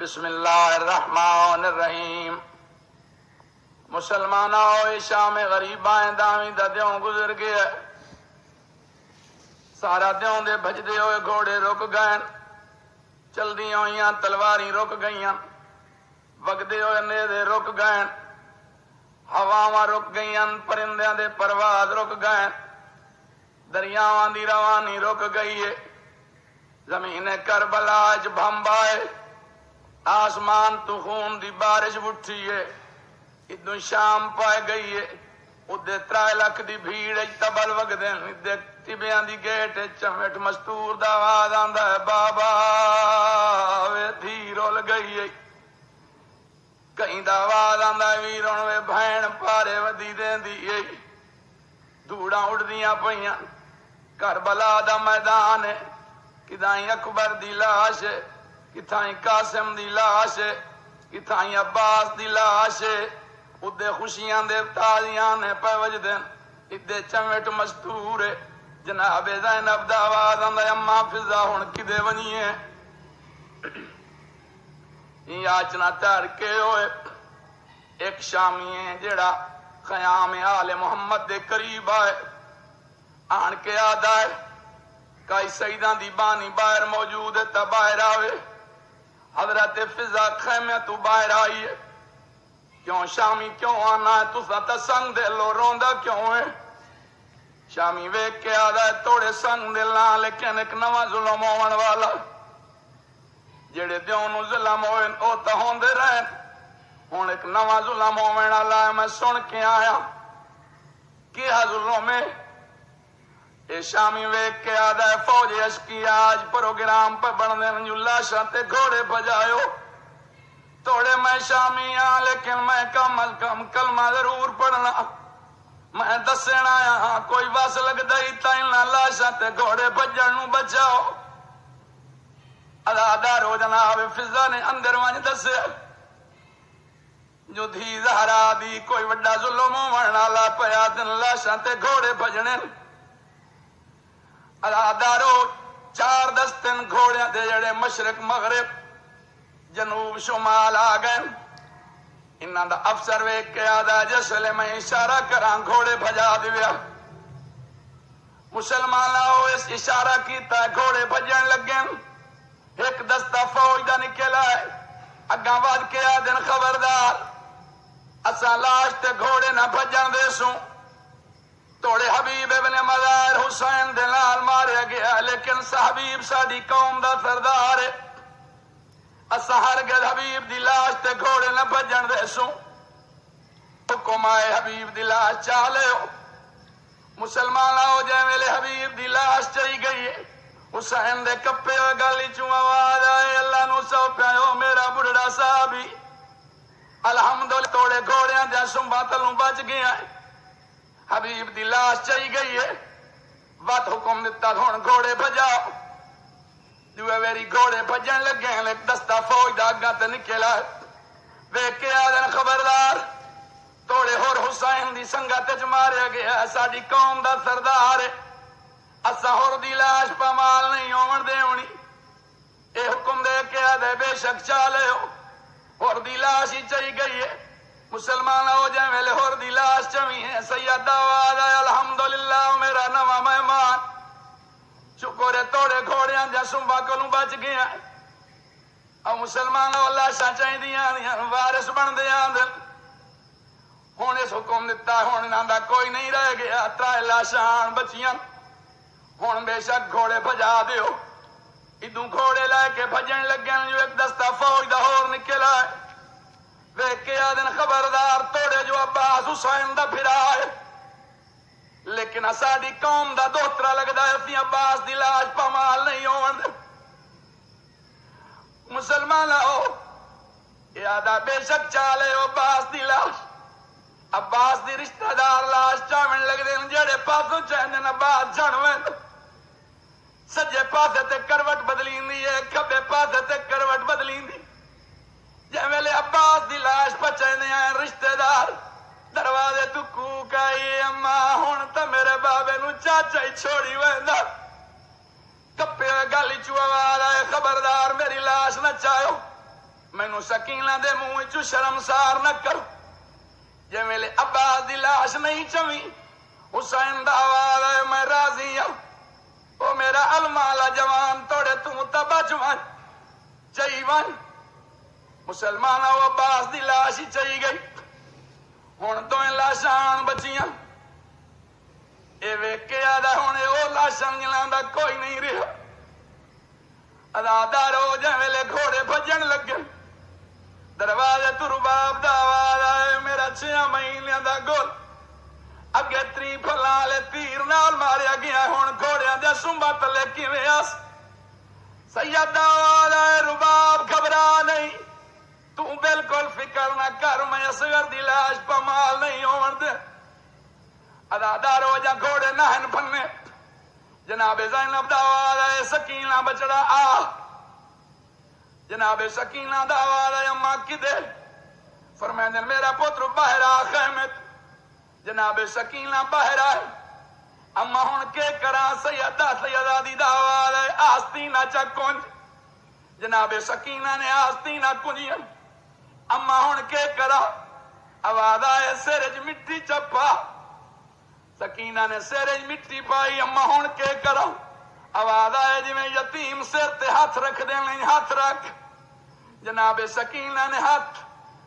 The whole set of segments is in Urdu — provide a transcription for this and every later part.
بسم اللہ الرحمن الرحیم۔ مسلمان شام غریب آئیں داویں دا دیوں گزر گیا سارا دیوں دے بھجدے ہوئے، گھوڑے رک گئے۔ چل دی ہوئیاں، تلواری رک گئیاں۔ وگدے ہوئے نیدے رک گئے۔ ہواواں رک گئیاں، پرندیاں دے پرواز رک گئے۔ دریاواں دی روانی رک گئی ہے۔ زمین کربلا اج بھمبائے آسمان تو خون دی بارش اٹھی ہے ادو شام پائے گئی ہے ادے ترائے لکھ دی بھیڑ تبل وگ دین ادے تبیاں دی گیٹ چمٹ مستور دا آواز آندا ہے، بابا وے دھی رول گئی ہے۔ کہیں دا آواز آندا ہے ویرون وے بھین پارے ودی دین دی ہے۔ دھوڑاں اڑ دیاں کربلا دا میدان ہے، کدائیں اکبر دی لاش ہے۔ کتھائیں قاسم دی لاش، کتھائیں عباس دی لاش ہے ادے خوشیاں دے تازیاں نے پہ وجدن ادے چمٹ مستور، جناب زینب دا آواز آندا اما فضا ہن کدے ونی ہے؟ یاچنا تر کے ہوئے۔ ایک شامی ہے جڑا خیام آل محمد دے قریب آئے۔ آن کے آدھا ہے کئی سیدان دی بانی باہر موجود ہے، تا باہر آوے۔ حضرت فضا خیمہ تو باہر آئی ہے۔ کیوں شامی کیوں آنا ہے؟ تو ستا سنگ دے لو روندہ کیوں ہے؟ شامی ویک کے آدھا ہے توڑے سنگ دے لان لیکن ایک نوہ ظلم ہون والا۔ جڑے دیونو ظلم ہوئے، او تا ہوندے رہن ہون ایک نوہ ظلم ہونے والا ہے، میں سن کے آیا۔ کیا ظلم ہے؟ اے شامی ویک کے آدھا ہے فوج اشکی آج پروگرام پہ پر بڑھنے جو لاشاں تے گھوڑے بجائیو توڑے میں شامی آ لیکن میں کم از کم کلمہ ضرور پڑھنا میں دسنا آیا کوئی بس لگ دئی تائن لاشاں تے گھوڑے بجن بچاؤ ادادار ہو جناب فضا نے اندر وانج دسے جو دھی زہرا دی کوئی وڈا ظلم ہونا لا پیا دن لاشاں تے گھوڑے بجنے ادادارو چار دستن گھوڑیاں دے جڑے مشرق مغرب جنوب شمال آ گئے انہاں دا افسر ویک کے آدھا جسلے میں اشارہ کراں گھوڑے بھجا دیا مسلمان آؤ اس اشارہ کیتا ہے گھوڑے بھجن لگے ایک دستہ فوج دا نکلا ہے اگاں واد کے آدھن خبردار اساں لاش تے گھوڑے نہ بھجن دے سوں توڑے حبیب ابن مدار حسین دلال ماریا گیا، لیکن صحبیب ساڑی قوم دا سردار ہے۔ اسا ہرگز حبیب دی لاش تے گھوڑے نہ بجن دے سوں۔ حکم آئے حبیب دی لاش چالے ہو مسلمان آؤ جائے میلے حبیب دی لاش چاہی گئی ہے۔ حسین دے کپے ہوئے گالی چوں آواز آئے، اللہ نو سو پیو، میرا بڑھڑا صحابی الحمدللہ توڑے گھوڑیاں جا سنبا تلوں بچ گیا ہے حبیب دی لاش چاہی گئی ہے۔ وقت حکم دیتا ہوں گھوڑے بجاؤ۔ جو ویری گھوڑے بجن لگے ہیں دستا فوج دا اگاں تے نکلا ہے ویک کے آدن خبردار۔ توڑے ہور حسین دی سنگا تج ماریا گیا ہے قوم دا سردار ہے۔ اسا ہور دی لاش پا نہیں ہومن دے ہونی۔ اے حکم دے کے آدھے بے شک چالے ہو۔ ہور دی لاش ہی چاہی گئی ہے۔ مسلمان ہو جائیں میلے ہور دی لاش چمی ہے سید آواز آئے الحمدللہ، میرا نوہ مہمان۔ چکورے توڑے گھوڑیاں جا سنبا کلوں بچ گیا اور مسلمان ہو، لاشاں چاہی دیاں دیاں وارس بن دیاں دل ہون اس حکم دیتا ہون انہاں کوئی نہیں رہ گیا۔ ترائے لاشاں، بچیاں۔ ہون بے شک گھوڑے بھجا دیو۔ ادوں گھوڑے لائے کے بھجن لگن جو ایک دستہ فوج دا ہور نکلا ہے۔ ویک کے آدن خبردار، توڑے جو عباس حسین دا پھرا ہے لیکن اساڑی قوم دا دوترا لگدا ہے اسی عباس دی لاش پمال نہیں ہون۔ مسلمان آؤ یادا بے شک چالے عباس دی لاش۔ عباس دی رشتہ دار لاش چاون لگ دے جڑے پاسوں چاہنے عباس جانویں سجے پاسے تے کروٹ بدلی دی ہے، کھبے پاسے تے کروٹ بدلی دی۔ جے ویلے عباس دی لاش پچھنے آئے رشتہ دار دروازے تو کوک آئی اما ہون تا میرے بابے نو چاچا ہی چھوڑی ویندا کپے ہوئے گالی چو آواز آئے خبردار میری لاش نہ چاہو مینو سکینا دے منہ چ شرمسار نہ کرو جی میرے عباس دی لاش نہیں چوی حسین دا آواز ہے میں راضی ہوں وہ میرا المالا جوان توڑے تم تبا جوان چاہی ون مسلمان و عباس دی لاش ہی چاہی گئی۔ ہوں تو لاشان بچیاں۔ اے ویکے آدھا ہوں وہ لاشان جلان دا کوئی نہیں رہا ادادار ہو جائے ویلے گھوڑے بجن لگے دروازے تو رباب دا آواز آئے، میرا چھیا مہینے دا گول۔ اگے تری پھلا لے تیر نال ماریا گیا ہوں گھوڑیاں دے سنبا تلے کیویں اس سید دا آواز آئے، رباب گھبرا نہیں۔ تو بالکل فکر نہ کر، میں اصغر دی لاش پمال نہیں ہون دے۔ ادادار ہو جا گھوڑے نہن پھنے جناب زینب دا آواز آئے، سکینہ بچڑا آ۔ جناب سکینہ دا آواز آئے، اماں کی دے۔ فرمائے دن میرا پتر باہر آ، خیمت۔ جناب سکینہ باہر آئے۔ اما ہن کے کرا، سیدہ سیدہ دی دا آواز آئے آستینہ چا کنج جناب سکینہ نے آستینہ کنجی۔ اما ہن کے کرا؟ آواز آئے سرج مٹی چپا۔ سکینہ نے سرج مٹی پائی، اما ہن کے کرا۔ آواز آئے جی میں یتیم سر تے ہاتھ رکھ دے نہیں ہاتھ رکھ۔ جناب سکینہ نے ہاتھ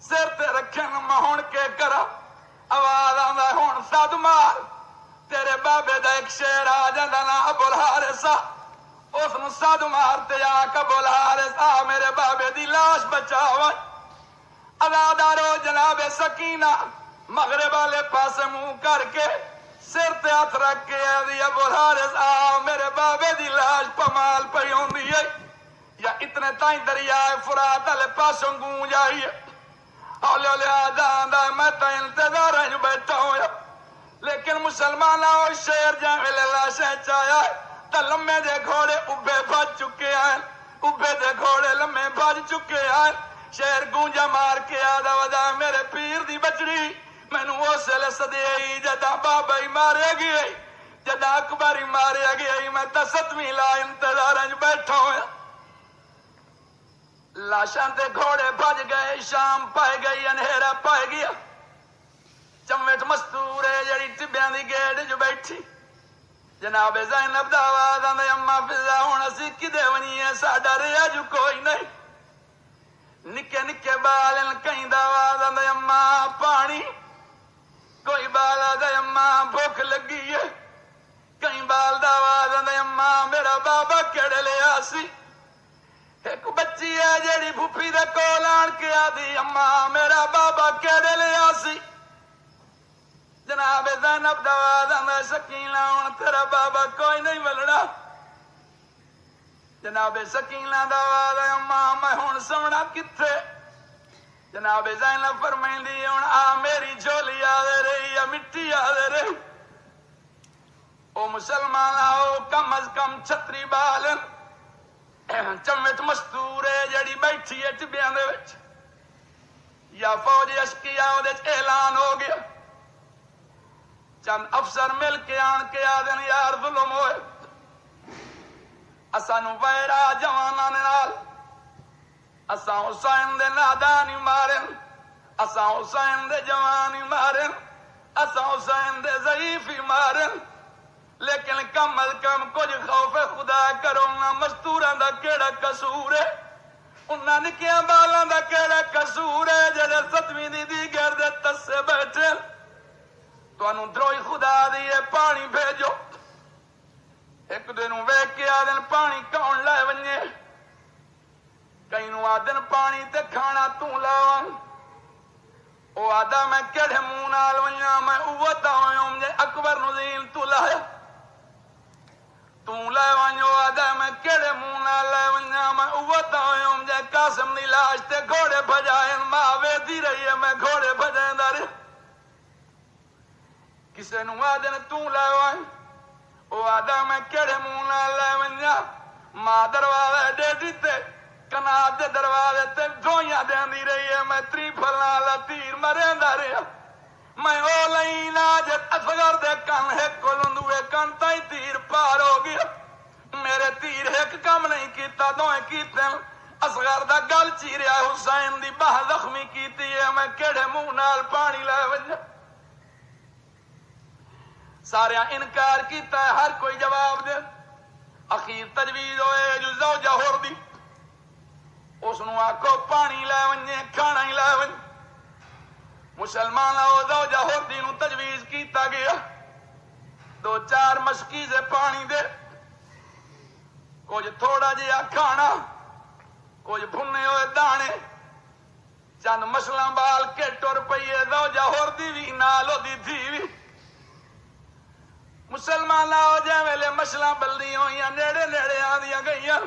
سر تے رکھن اما ہن کے کرا۔ آواز آندا ہن سد مار۔ تیرے بابے دا ایک شیر آ جاندا نا، ابو الحارثہ۔ اس نو سد مار تے آ کے ابو الحارثہ میرے بابے دی لاش بچاو ادادارو جناب سکینہ، مغرب والے پاسے منہ کر کے سر تے ہاتھ رکھ کے آدھی ابو الحارث، آ، میرے بابے دی لاش پمال پئی ہوندی ہے۔ یا اتنے تائیں دریائے فرات والے پاسوں گونج آئی ہے۔ ہولے ہولے آدھا آدھا میں تا انتظار ہیں بیٹھا ہوں لیکن مسلمان آؤ شیر جائیں ویلے لاشیں چایا تا لمے دے گھوڑے ابے بھج چکے ہیں۔ ابے دے گھوڑے لمے بھج چکے ہیں۔ شیر گونجا مار کے آدھا ودا میرے پیر دی بچڑی مینو اس لے سدے جدا بابا ہی مارے گئے جدا اکبر ہی مارے گئے میں تا ستویں لا انتظار ہیں بیٹھا ہوں لاشاں تے گھوڑے بھج گئے شام پائے گئی انہیرا پائے گیا چمٹ مستور ہے جڑی ٹبیاں دی گیڑ جو بیٹھی جناب زینب دا آواز آندے اما فضا ہن اسی کدے ونی ہے ساڈا ریا جو کوئی نہیں نکے نکے بالن کہیں آواز آندے اما پانی کوئی بال آدھے اما بھوک لگی ہے کہیں بال دا آواز آندے اما میرا بابا کیڑے لے آسی ایک بچی ہے جیڑی بھوپی دے کول آن کے آدھی اما میرا بابا کیڑے لے آسی جناب زینب دوا دندا سکینہ ہن تیرا بابا کوئی نہیں ملنا جناب سکینہ دوا دے اما میں ہن سونا کتھے؟ جناب زینب فرمائندی ہن آ میری جھولی آ دے رہی یا مٹی آ دے رہی؟ او مسلمان آؤ کم از کم چھتری بالن چمٹ مستور ہے، جڑی بیٹھی ہے ٹبیاں دے وچ۔ یا فوج اشکیا او دے اعلان ہو گیا۔ چند افسر مل کے آن کے آدن یار ظلم ہوئے۔ اسانو ویرا جوانا نال اساں حسین دے نادانی مارن اساں حسین دے جوانی مارن اساں حسین دے ضعیفی مارن لیکن کم از کم کچھ خوف خدا کرو نہ مستوراں دا کیڑا قصور ہے انہاں نکیاں بالاں دا کیڑا قصور ہے جڑے ستویں دی دی گردے تسے بیٹھے تانوں دروئی خدا دیے پانی بھیجو ایک دن ویک کے آدن پانی کون لے ونجے کئی نو آدن پانی تے کھانا تو لاواں او آدھا میں کیڑے منہ نال ونجا میں اوتا ہویوں جے اکبر نزیل تو لایا تو لے ونجو آدھا میں کیڑے منہ نال لے ونجا میں اوتا ہویوں جے قاسم دی لاش تے گھوڑے بھجائیں ماں ویدی رہی ہے میں گھوڑے بھجائیں دارے کسے نو آدن تو لے وائیں او آدھا میں کیڑے منہ نال لے ونجا ماں دروازے دے دیتے کنا دے دروازے تے دھویاں دیندی رہی ہے میں تری پھلنا لا تیر مریندا رہیا میں او لینا جت اصغر دے کن ہے کولندوے کن تائی تیر پار ہو گیا میرے تیر ایک کم نہیں کیتا دوئے کیتے اصغر دا گل چیریا حسین دی باہ زخمی کیتی ہے میں کیڑے منہ نال پانی لے وجہ سارے انکار کیتا ہے، ہر کوئی جواب دے۔ اخیر تجویز ہوئے، جو زوجہ ہور دی۔ اس نو آکو پانی لے ونجے، کھانا ہی لے ونجے۔ مسلمان آو زوجہ ہور دی نو تجویز کیتا گیا۔ دو چار مشکی سے پانی دے۔ کچھ تھوڑا جہا کھانا، کچھ بھنے ہوئے دانے۔ چند مسلاں بال کے ٹر پیے دو جہور دی بھی نالو دی تھی مسلمان آؤ جے ویلے مسلاں بلدی ہوئی نیڑے نیڑے آدیاں گئیاں۔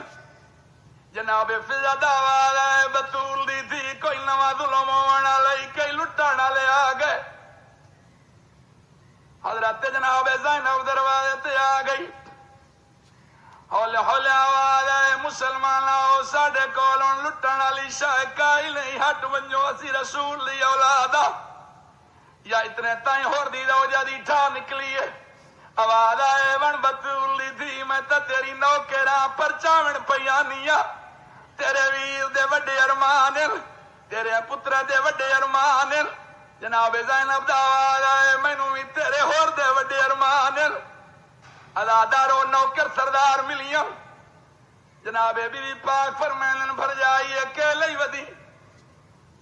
جناب فضا دعوی ہے بطول دی تھی، کوئی نواں ظلم ہونا لئی کئی لٹانا لے آ گئے۔ حضرت جناب زینب دروازے تے آ گئی۔ ہولے ہولے آواز آئے، مسلمان آؤ ساڈے کولوں لٹن والی شاہ کائی نہیں، ہٹ ونجو، اسی رسول دی اولاد یا اتنے تائیں ہور دی دو جا دی ٹھا نکلی ہے۔ آواز آئے ون بطول دی میں تا تیری نوکراں پر چاون پیانیا تیرے ویر دے وڈے ارمان تیرے پتر دے وڈے ارمان جناب زینب دا آواز آئے مینوں بھی تیرے ہور دے وڈے ارمان ادادارو نوکر سردار ملیاں جناب بی بی پاک فرمینن بھر جائیے کہ لئی ودی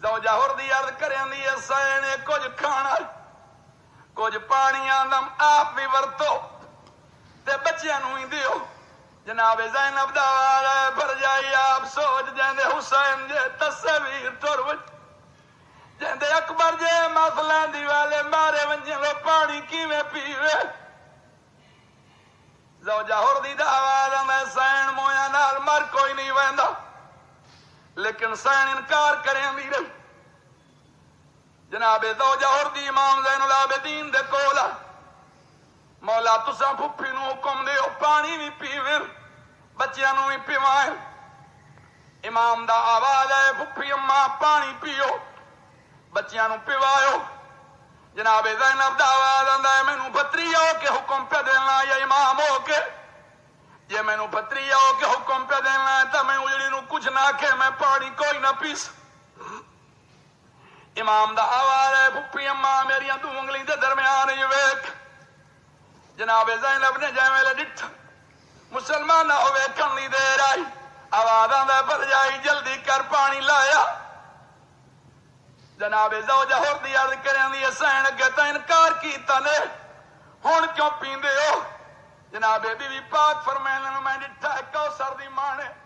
زوجہ ہور دی عرض کریں دی سینے کچھ کھانا کچھ پانی آدم آپ بھی ورتو تے بچیاں نو ہی دیو جناب زینب دا آواز بھر جائیے آپ سوچ جاندے حسین جے تصویر ٹر وچ جندے اکبر جے مسلان دی والے مارے ونجے وہ پانی کیویں پیوے زوجہ ہور دی دعوی میں سین مویا نال مر کوئی نہیں ویندا لیکن سین انکار کریں دی رہی جناب زوجہ ہور دی امام زین العابدین دے کولا مولا تساں پھپھی نو حکم دیو پانی بھی پیویں بچیاں نو بھی پیوائیں امام دا آواز ہے پھپھی اماں پانی پیو بچیاں نو پیوایو جناب زینب دا آواز آندا ہے مینوں پتری ہو کے حکم پہ دینا یا امام ہو کے جے مینوں پتری ہو کے حکم پہ دینا ہے تے میں اجڑی نو کچھ نہ کہ میں پانی کوئی نہ پیس امام دا آواز ہے، پھپھی اماں میریاں دو انگلی دے درمیان ہی ویکھ۔ جناب زینب نے جے ویلے ڈٹھ۔ مسلمان نہ ہوے کنی دیر آئی۔ آواز آندا پر جائی جلدی کر، پانی لایا۔ جناب زوجہ ہور دی عرض کریں دی سین اگے تا انکار کیتا نے۔ ہن کیوں پیندے ہو؟ جناب بی بی پاک فرمائن میں ڈٹھا کوثر دی ماں نے۔